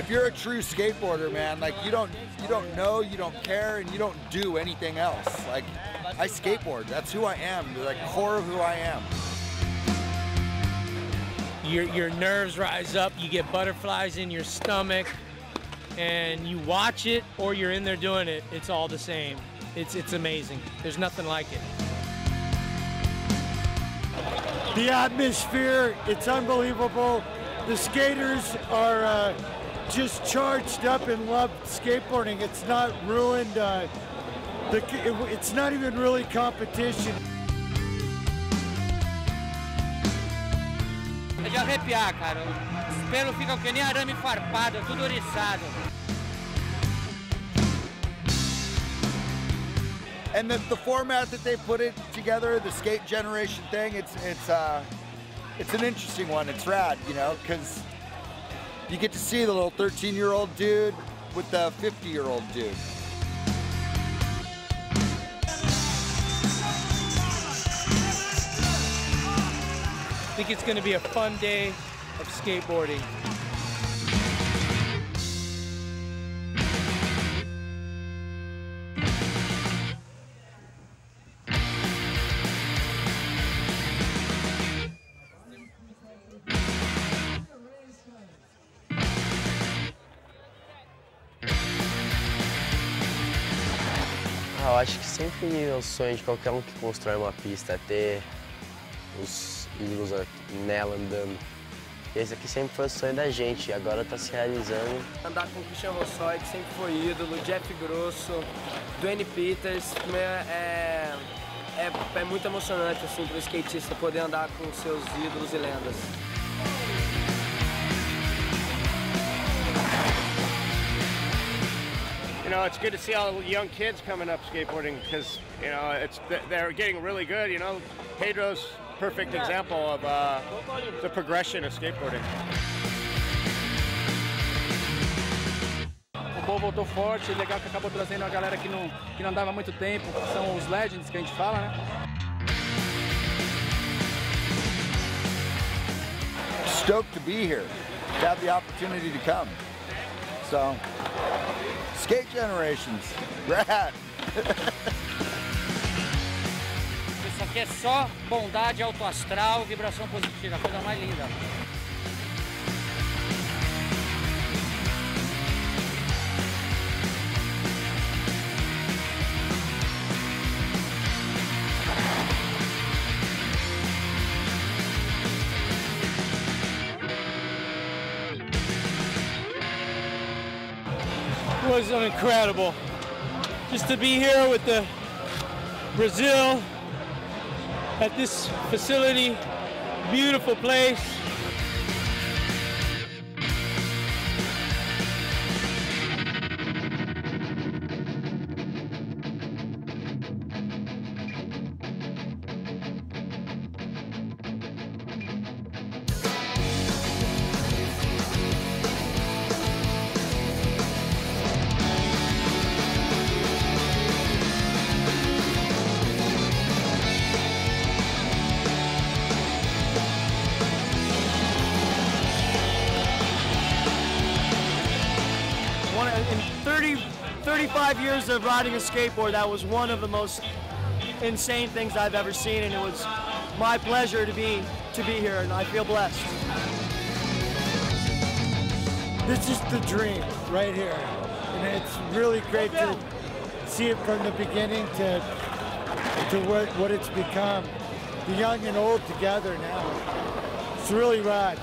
if you're a true skateboarder, man, like you don't you don't know, you don't care, and you don't do anything else. Like I skateboard. That's who I am. The like core of who I am. Your your nerves rise up. You get butterflies in your stomach, and you watch it or you're in there doing it. It's all the same. It's it's amazing. There's nothing like it. The atmosphere, it's unbelievable. The skaters are uh, just charged up and love skateboarding. It's not ruined. Uh, the, it, it's not even really competition. É de arrepiar, cara. Os pelos ficam que nem arame farpado, tudo oriçado. And the, the format that they put it together, the skate generation thing, it's it's uh, it's an interesting one. It's rad, you know, because you get to see the little 13-year-old dude with the 50-year-old dude. I think it's going to be a fun day of skateboarding. Acho que sempre é o sonho de qualquer um que constrói uma pista é ter os ídolos nela andando. Esse aqui sempre foi o sonho da gente agora está se realizando. Andar com o Christian Rossoy, que sempre foi ídolo, Jeff Grosso, Dwayne Peters, é, é, é muito emocionante assim, para o skatista poder andar com seus ídolos e lendas. You know, it's good to see all the young kids coming up skateboarding because, you know, it's they're getting really good. You know, Pedro's perfect example of uh, the progression of skateboarding. O Bo voltou forte, legal que acabou trazendo a galera que não, que não andava há muito tempo, que são os legends que a gente fala, né? Stoked to be here, to have the opportunity to come. So, skate generations, rad. Isso aqui é só bondade, alto astral, vibração positiva, coisa mais linda. Was incredible. Just to be here with the Brazil at this facility, beautiful place. 35 years of riding a skateboard, that was one of the most insane things I've ever seen, and it was my pleasure to be to be here, and I feel blessed. This is the dream right here, and it's really great to see it from the beginning to to what, what it's become. The young and old together now. It's really rad.